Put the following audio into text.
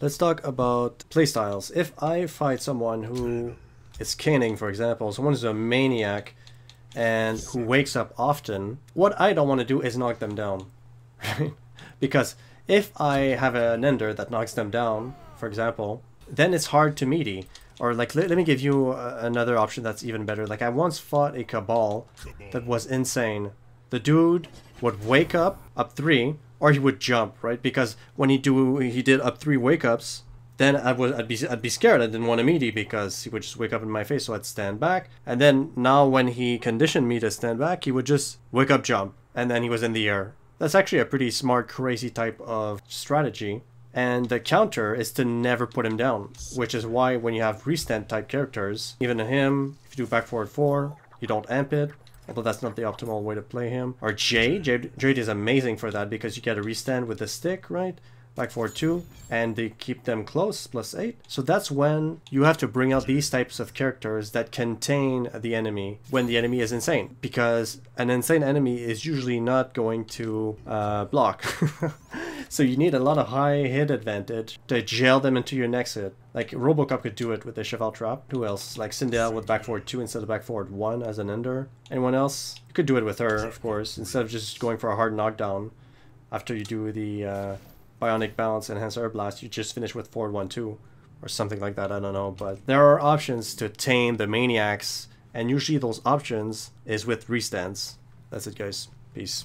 Let's talk about playstyles. If I fight someone who is caning, for example, someone who's a maniac and who wakes up often, what I don't want to do is knock them down, right? Because if I have an ender that knocks them down, for example, then it's hard to meaty. Or like, let, let me give you uh, another option that's even better. Like I once fought a Kabal that was insane. The dude would wake up, up three, or he would jump, right? Because when he do he did up three wake ups, then I would I'd be I'd be scared. I didn't want to meet him because he would just wake up in my face, so I'd stand back. And then now when he conditioned me to stand back, he would just wake up, jump, and then he was in the air. That's actually a pretty smart, crazy type of strategy. And the counter is to never put him down, which is why when you have restand type characters, even him, if you do back forward four, you don't amp it, although that's not the optimal way to play him. Or Jade, Jade, Jade is amazing for that because you get a restand with the stick, right? Back forward two, and they keep them close, plus eight. So that's when you have to bring out these types of characters that contain the enemy when the enemy is insane. Because an insane enemy is usually not going to uh, block. So you need a lot of high hit advantage to jail them into your next hit. Like Robocop could do it with the Cheval Trap. Who else? Like Sindel with back forward 2 instead of back forward 1 as an ender. Anyone else? You could do it with her, of course, instead of just going for a hard knockdown. After you do the uh, Bionic Bounce Enhanced Air Blast, you just finish with forward 1 2 or something like that, I don't know. But there are options to tame the Maniacs, and usually those options is with restands. That's it, guys. Peace.